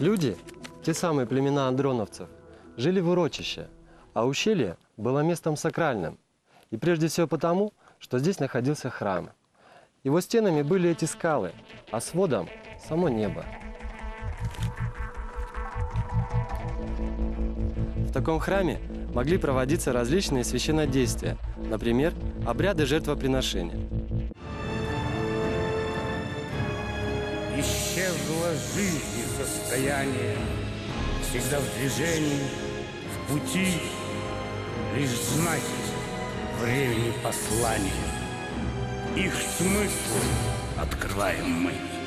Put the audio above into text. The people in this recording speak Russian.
Люди, те самые племена андроновцев, жили в урочище, а ущелье было местом сакральным. И прежде всего потому, что здесь находился храм. Его стенами были эти скалы, а сводом – само небо. В таком храме могли проводиться различные священнодействия, например, обряды жертвоприношения. Исчезла жизнь и состояние, Всегда в движении, в пути, Лишь знать времени послания. Их смысл открываем мы.